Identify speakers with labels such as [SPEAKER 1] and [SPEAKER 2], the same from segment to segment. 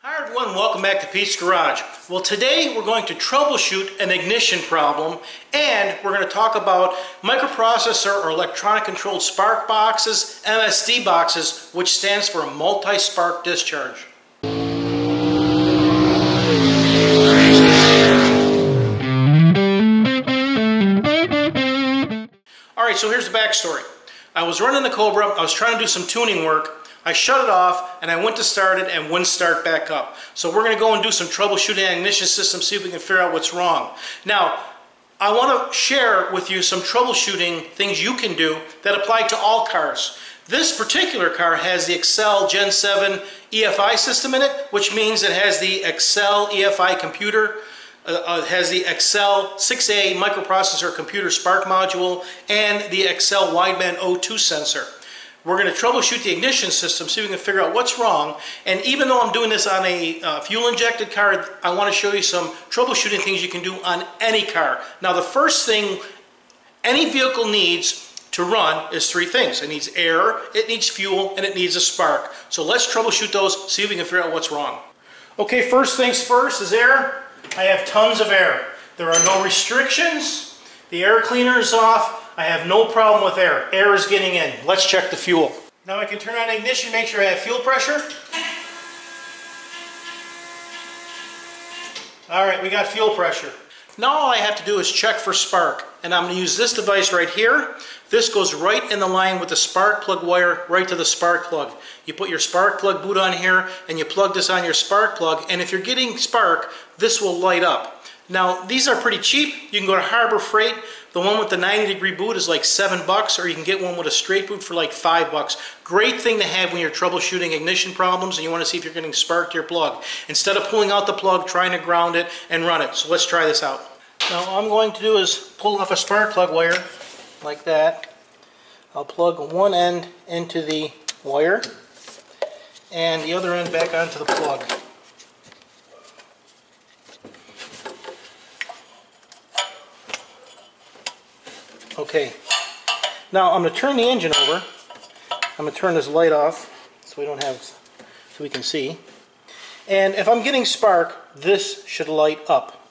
[SPEAKER 1] Hi everyone, welcome back to Pete's Garage. Well today we're going to troubleshoot an ignition problem and we're going to talk about microprocessor or electronic controlled spark boxes, MSD boxes, which stands for multi-spark discharge. Alright, so here's the backstory. I was running the Cobra, I was trying to do some tuning work, I shut it off and I went to start it and wouldn't start back up. So we're going to go and do some troubleshooting ignition system, see if we can figure out what's wrong. Now, I want to share with you some troubleshooting things you can do that apply to all cars. This particular car has the Accel Gen 7 EFI system in it, which means it has the Accel EFI computer, uh, uh, has the Accel 6A microprocessor computer spark module, and the Accel wideband O2 sensor. We're going to troubleshoot the ignition system, see if we can figure out what's wrong. And even though I'm doing this on a uh, fuel-injected car, I want to show you some troubleshooting things you can do on any car. Now, the first thing any vehicle needs to run is three things. It needs air, it needs fuel, and it needs a spark. So let's troubleshoot those, see if we can figure out what's wrong. Okay, first things first is air. I have tons of air. There are no restrictions. The air cleaner is off. I have no problem with air. Air is getting in. Let's check the fuel. Now I can turn on ignition, make sure I have fuel pressure. All right, we got fuel pressure. Now all I have to do is check for spark. And I'm going to use this device right here. This goes right in the line with the spark plug wire right to the spark plug. You put your spark plug boot on here and you plug this on your spark plug and if you're getting spark, this will light up. Now these are pretty cheap. You can go to Harbor Freight. The one with the 90 degree boot is like seven bucks, or you can get one with a straight boot for like five bucks. Great thing to have when you're troubleshooting ignition problems and you want to see if you're getting spark to your plug. Instead of pulling out the plug, trying to ground it and run it. So let's try this out. Now all I'm going to do is pull off a spark plug wire like that. I'll plug one end into the wire and the other end back onto the plug. Okay, now I'm going to turn the engine over. I'm going to turn this light off so we don't have, so we can see. And if I'm getting spark, this should light up.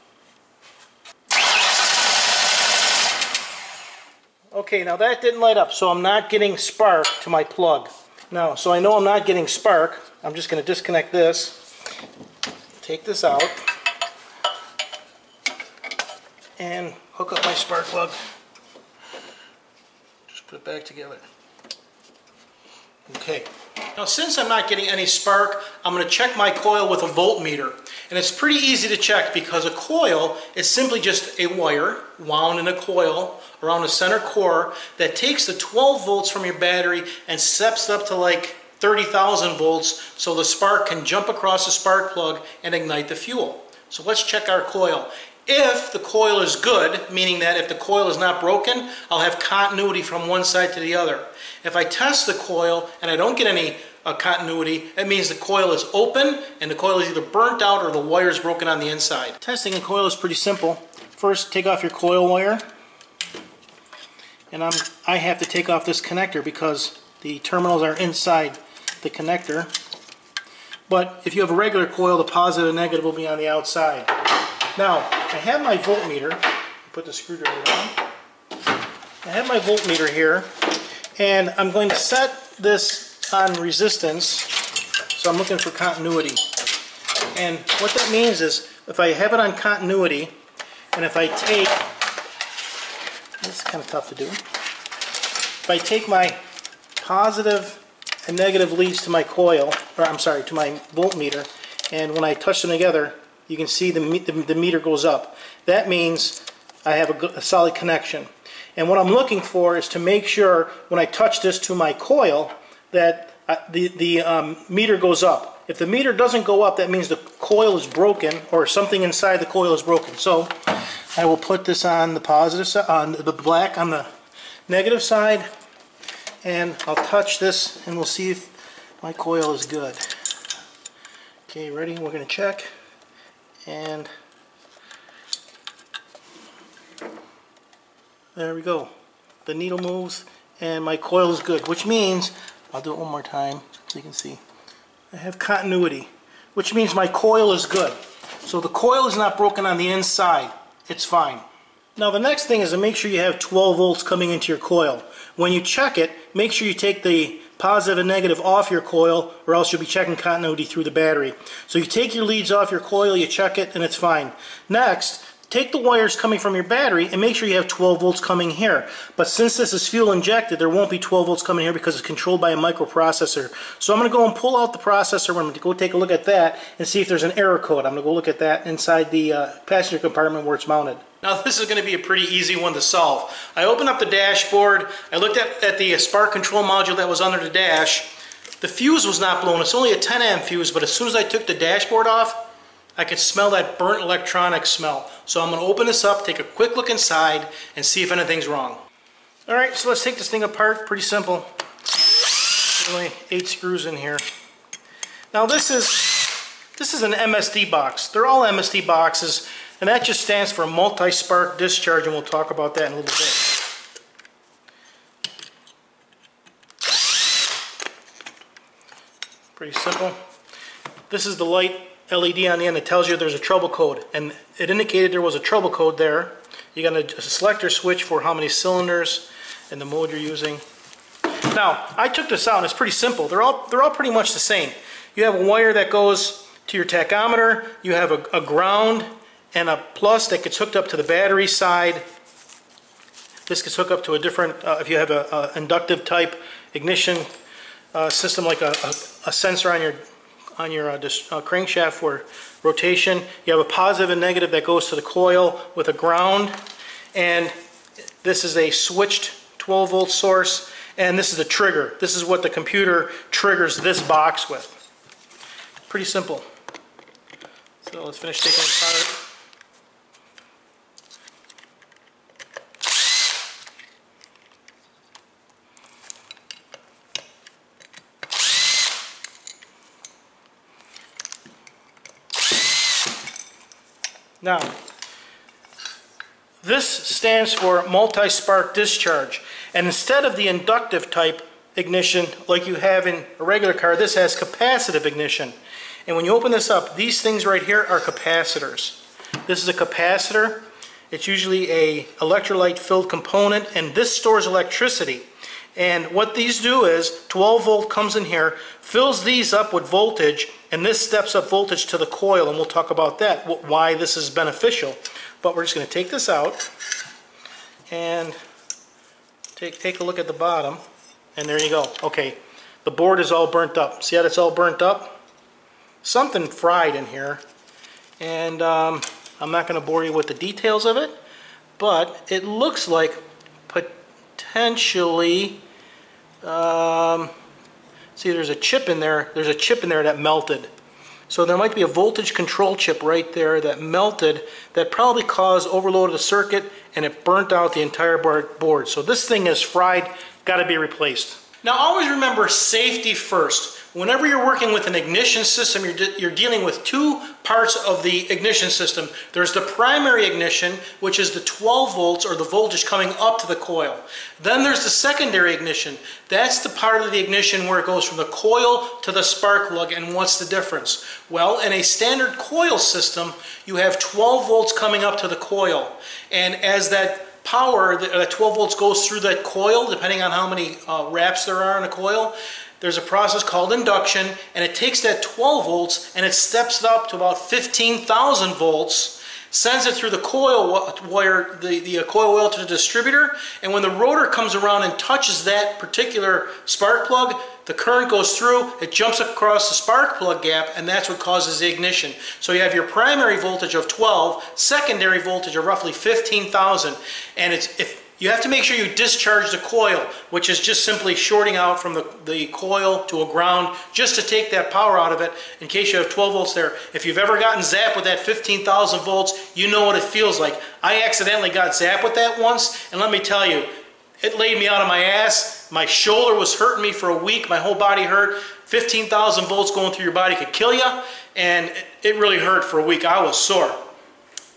[SPEAKER 1] Okay, now that didn't light up, so I'm not getting spark to my plug. Now, so I know I'm not getting spark, I'm just going to disconnect this, take this out, and hook up my spark plug. Put it back together. Okay. Now since I'm not getting any spark, I'm going to check my coil with a voltmeter. And it's pretty easy to check because a coil is simply just a wire wound in a coil around a center core that takes the 12 volts from your battery and steps up to like 30,000 volts so the spark can jump across the spark plug and ignite the fuel. So let's check our coil. If the coil is good, meaning that if the coil is not broken, I'll have continuity from one side to the other. If I test the coil and I don't get any uh, continuity, it means the coil is open and the coil is either burnt out or the wire is broken on the inside. Testing a coil is pretty simple. First, take off your coil wire. And I'm, I have to take off this connector because the terminals are inside the connector. But if you have a regular coil, the positive and negative will be on the outside. Now, I have my voltmeter. Put the screwdriver on. I have my voltmeter here, and I'm going to set this on resistance, so I'm looking for continuity. And what that means is, if I have it on continuity, and if I take, this is kind of tough to do, if I take my positive and negative leads to my coil, or I'm sorry, to my voltmeter, and when I touch them together, you can see the, the, the meter goes up. That means I have a, a solid connection. And what I'm looking for is to make sure when I touch this to my coil that uh, the, the um, meter goes up. If the meter doesn't go up, that means the coil is broken or something inside the coil is broken. So I will put this on the positive side, on the black on the negative side, and I'll touch this and we'll see if my coil is good. Okay, ready? We're going to check and there we go the needle moves and my coil is good which means I'll do it one more time so you can see I have continuity which means my coil is good. So the coil is not broken on the inside. It's fine. Now the next thing is to make sure you have 12 volts coming into your coil. When you check it, make sure you take the positive and negative off your coil or else you'll be checking continuity through the battery. So you take your leads off your coil, you check it, and it's fine. Next, take the wires coming from your battery and make sure you have 12 volts coming here. But since this is fuel injected, there won't be 12 volts coming here because it's controlled by a microprocessor. So I'm going to go and pull out the processor. I'm going to go take a look at that and see if there's an error code. I'm going to go look at that inside the uh, passenger compartment where it's mounted. Now this is going to be a pretty easy one to solve. I opened up the dashboard, I looked at, at the spark control module that was under the dash. The fuse was not blown, it's only a 10 amp fuse, but as soon as I took the dashboard off, I could smell that burnt electronic smell. So I'm going to open this up, take a quick look inside, and see if anything's wrong. Alright, so let's take this thing apart, pretty simple. Only eight screws in here. Now this is, this is an MSD box. They're all MSD boxes. And that just stands for multi-spark discharge, and we'll talk about that in a little bit. Pretty simple. This is the light LED on the end that tells you there's a trouble code, and it indicated there was a trouble code there. You got a, selector switch for how many cylinders and the mode you're using. Now, I took this out, and it's pretty simple. They're all, they're all pretty much the same. You have a wire that goes to your tachometer, you have a, a ground, and a plus that gets hooked up to the battery side. This gets hooked up to a different, uh, if you have an inductive type ignition uh, system like a, a, a, sensor on your on your uh, uh, crankshaft for rotation. You have a positive and negative that goes to the coil with a ground. And this is a switched 12 volt source. And this is a trigger. This is what the computer triggers this box with. Pretty simple. So let's finish taking it apart. Now, this stands for multi-spark discharge. And instead of the inductive type ignition like you have in a regular car, this has capacitive ignition. And when you open this up, these things right here are capacitors. This is a capacitor. It's usually a electrolyte filled component and this stores electricity. And what these do is 12 volt comes in here, fills these up with voltage, and this steps up voltage to the coil, and we'll talk about that, why this is beneficial. But we're just going to take this out and take, take a look at the bottom. And there you go. Okay, the board is all burnt up. See how it's all burnt up? Something fried in here. And um, I'm not going to bore you with the details of it, but it looks like potentially um, See, there's a chip in there. There's a chip in there that melted. So there might be a voltage control chip right there that melted that probably caused overload of the circuit and it burnt out the entire board. So this thing is fried, got to be replaced. Now always remember safety first. Whenever you're working with an ignition system, you're, de you're dealing with two parts of the ignition system. There's the primary ignition, which is the 12 volts or the voltage coming up to the coil. Then there's the secondary ignition. That's the part of the ignition where it goes from the coil to the spark plug. And what's the difference? Well, in a standard coil system, you have 12 volts coming up to the coil. And as that power, that 12 volts goes through that coil, depending on how many uh, wraps there are in a coil. There's a process called induction, and it takes that 12 volts and it steps it up to about 15,000 volts, sends it through the coil wire, the, the uh, coil wire to the distributor, and when the rotor comes around and touches that particular spark plug, the current goes through, it jumps across the spark plug gap, and that's what causes the ignition. So you have your primary voltage of 12, secondary voltage of roughly 15,000, and it's if you have to make sure you discharge the coil, which is just simply shorting out from the, the coil to a ground just to take that power out of it in case you have 12 volts there. If you've ever gotten zapped with that 15,000 volts, you know what it feels like. I accidentally got zapped with that once, and let me tell you, it laid me out of my ass. My shoulder was hurting me for a week. My whole body hurt. 15,000 volts going through your body could kill you, and it really hurt for a week. I was sore.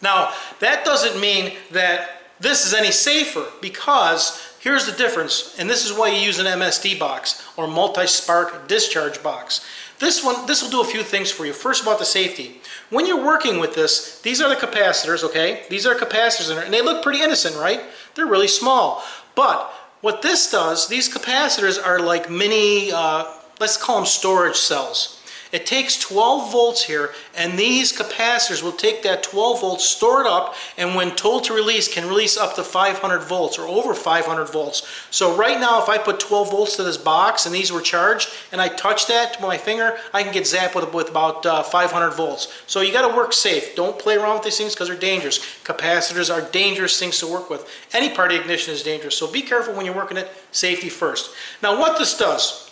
[SPEAKER 1] Now, that doesn't mean that this is any safer because here's the difference, and this is why you use an MSD box or multi-spark discharge box. This one, this will do a few things for you. First about the safety. When you're working with this, these are the capacitors, okay? These are capacitors in there, and they look pretty innocent, right? They're really small. But what this does, these capacitors are like mini, uh, let's call them storage cells. It takes 12 volts here, and these capacitors will take that 12 volts, store it up, and when told to release, can release up to 500 volts or over 500 volts. So right now, if I put 12 volts to this box and these were charged, and I touch that with my finger, I can get zapped with, with about uh, 500 volts. So you got to work safe. Don't play around with these things because they're dangerous. Capacitors are dangerous things to work with. Any part of ignition is dangerous. So be careful when you're working it. Safety first. Now what this does,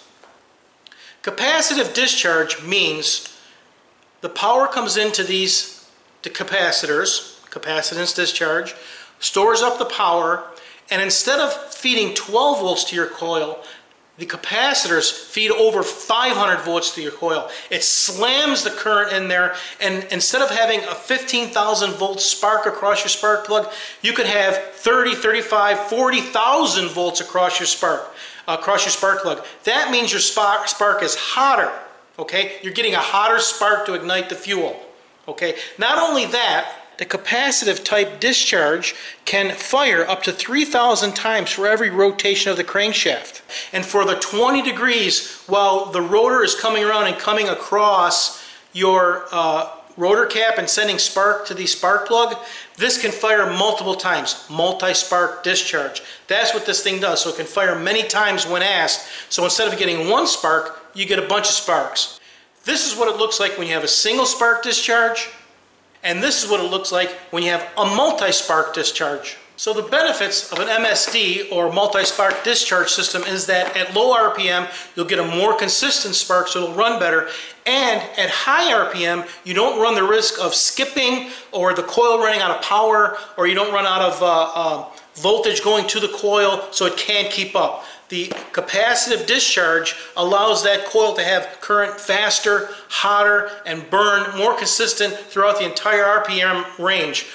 [SPEAKER 1] Capacitive discharge means the power comes into these the capacitors, capacitance discharge, stores up the power, and instead of feeding 12 volts to your coil, the capacitors feed over 500 volts to your coil. It slams the current in there, and instead of having a 15,000 volt spark across your spark plug, you could have 30, 35, 40,000 volts across your spark across your spark plug. That means your spark, spark is hotter, okay? You're getting a hotter spark to ignite the fuel, okay? Not only that, the capacitive type discharge can fire up to 3,000 times for every rotation of the crankshaft. And for the 20 degrees, while the rotor is coming around and coming across your uh, rotor cap and sending spark to the spark plug, this can fire multiple times, multi-spark discharge. That's what this thing does, so it can fire many times when asked. So instead of getting one spark, you get a bunch of sparks. This is what it looks like when you have a single spark discharge, and this is what it looks like when you have a multi-spark discharge. So the benefits of an MSD or multi-spark discharge system is that at low RPM, you'll get a more consistent spark so it'll run better. And at high RPM, you don't run the risk of skipping or the coil running out of power or you don't run out of uh, uh, voltage going to the coil so it can't keep up. The capacitive discharge allows that coil to have current faster, hotter, and burn more consistent throughout the entire RPM range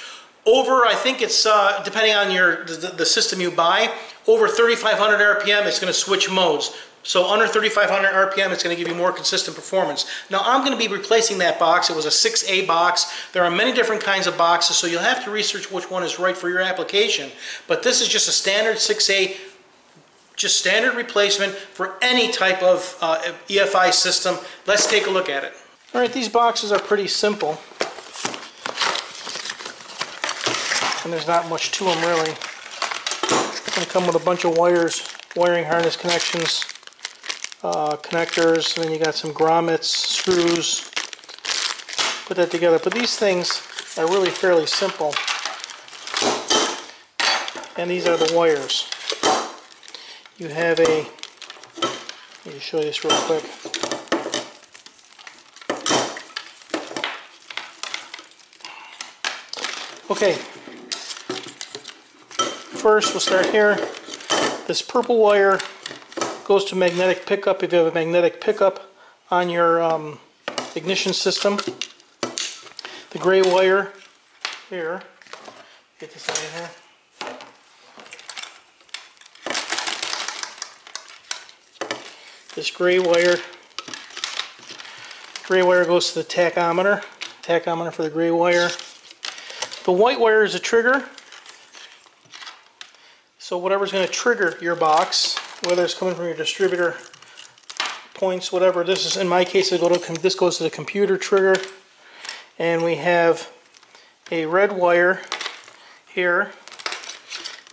[SPEAKER 1] over, I think it's, uh, depending on your the, the, system you buy, over 3,500 RPM, it's going to switch modes. So under 3,500 RPM, it's going to give you more consistent performance. Now I'm going to be replacing that box. It was a 6A box. There are many different kinds of boxes, so you'll have to research which one is right for your application. But this is just a standard 6A, just standard replacement for any type of uh, EFI system. Let's take a look at it. All right, these boxes are pretty simple. And there's not much to them really. It's going to come with a bunch of wires, wiring harness connections, uh, connectors, and then you got some grommets, screws. Put that together. But these things are really fairly simple. And these are the wires. You have a, let me show you this real quick. Okay, first, we'll start here. This purple wire goes to magnetic pickup if you have a magnetic pickup on your um, ignition system. The gray wire here, get this out of here. This gray wire, gray wire goes to the tachometer, tachometer for the gray wire. The white wire is a trigger. So whatever's going to trigger your box, whether it's coming from your distributor points, whatever. This is in my case. Go to this goes to the computer trigger, and we have a red wire here.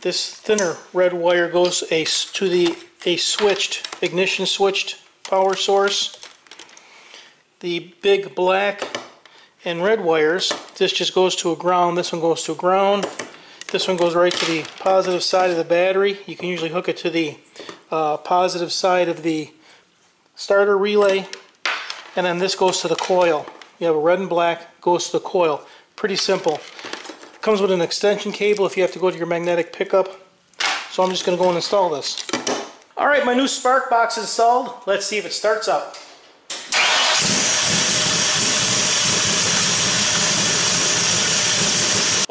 [SPEAKER 1] This thinner red wire goes a, to the a switched ignition switched power source. The big black and red wires. This just goes to a ground. This one goes to a ground. This one goes right to the positive side of the battery. You can usually hook it to the uh, positive side of the starter relay. And then this goes to the coil. You have a red and black, goes to the coil. Pretty simple. Comes with an extension cable if you have to go to your magnetic pickup. So I'm just going to go and install this. Alright, my new spark box is installed. Let's see if it starts up.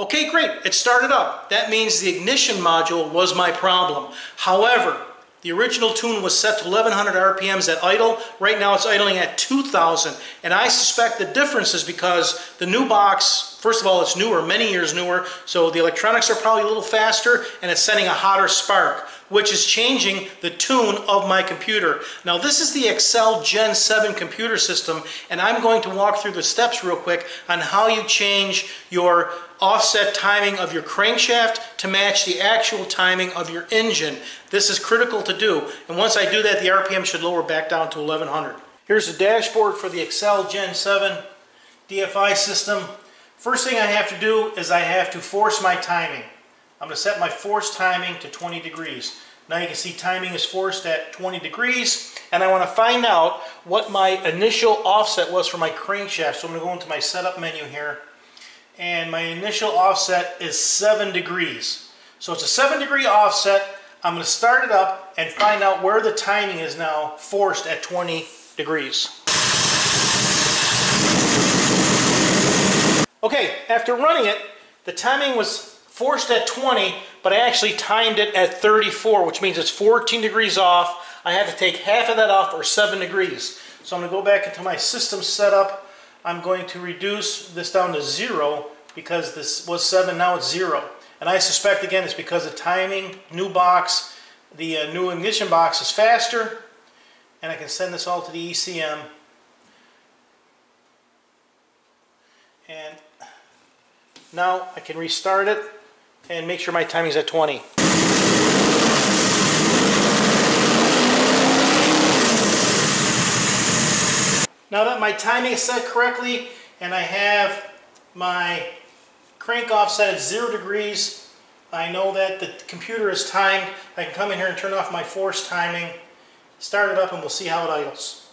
[SPEAKER 1] Okay, great, it started up. That means the ignition module was my problem. However, The original tune was set to 1100 RPMs at idle. Right now it's idling at 2000. And I suspect the difference is because the new box, first of all, it's newer, many years newer, so the electronics are probably a little faster and it's sending a hotter spark, which is changing the tune of my computer. Now this is the Accel Gen 7 computer system and I'm going to walk through the steps real quick on how you change your offset timing of your crankshaft to match the actual timing of your engine. This is critical to do. And once I do that, the RPM should lower back down to 1100. Here's the dashboard for the Accel Gen 7 DFI system. First thing I have to do is I have to force my timing. I'm going to set my force timing to 20 degrees. Now you can see timing is forced at 20 degrees and I want to find out what my initial offset was for my crankshaft. So I'm going to go into my setup menu here and my initial offset is 7 degrees. So it's a 7 degree offset. I'm going to start it up and find out where the timing is now forced at 20 degrees. Okay, after running it, the timing was forced at 20, but I actually timed it at 34, which means it's 14 degrees off. I have to take half of that off, or 7 degrees. So I'm going to go back into my system setup I'm going to reduce this down to zero because this was seven, now it's zero. And I suspect again it's because of timing, new box, the uh, new ignition box is faster, and I can send this all to the ECM. And now I can restart it and make sure my timing's at 20. Now that my timing is set correctly and I have my crank offset at zero degrees, I know that the computer is timed. I can come in here and turn off my force timing, start it up and we'll see how it idles.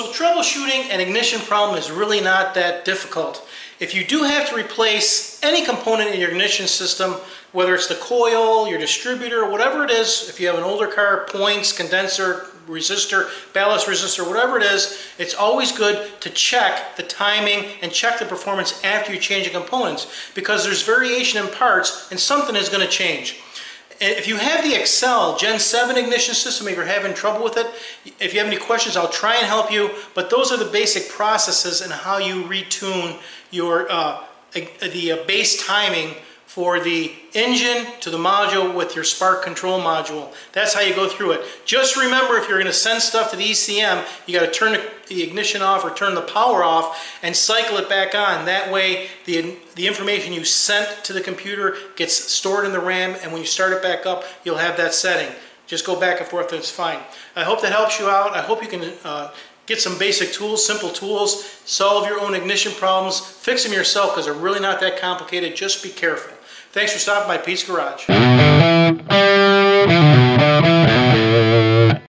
[SPEAKER 1] So troubleshooting an ignition problem is really not that difficult. If you do have to replace any component in your ignition system, whether it's the coil, your distributor, whatever it is, if you have an older car, points, condenser, resistor, ballast resistor, whatever it is, it's always good to check the timing and check the performance after you change the components because there's variation in parts and something is going to change if you have the Accel Gen 7 ignition system, if you're having trouble with it, if you have any questions, I'll try and help you. But those are the basic processes and how you retune your uh, the uh, base timing for the engine to the module with your spark control module. That's how you go through it. Just remember if you're going to send stuff to the ECM, you got to turn the ignition off or turn the power off and cycle it back on. That way the, the information you sent to the computer gets stored in the RAM and when you start it back up, you'll have that setting. Just go back and forth and it's fine. I hope that helps you out. I hope you can uh, get some basic tools, simple tools, solve your own ignition problems, fix them yourself because they're really not that complicated. Just be careful. Thanks for stopping by Pete's Garage.